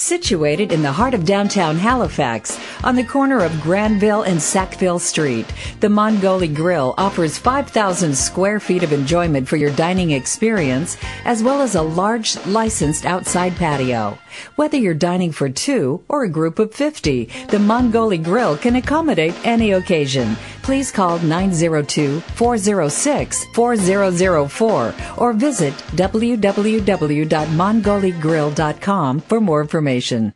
Situated in the heart of downtown Halifax, on the corner of Granville and Sackville Street, the Mongolie Grill offers 5,000 square feet of enjoyment for your dining experience, as well as a large licensed outside patio. Whether you're dining for two or a group of 50, the Mongolie Grill can accommodate any occasion. Please call 902-406-4004 or visit www.mongoliegrill.com for more information.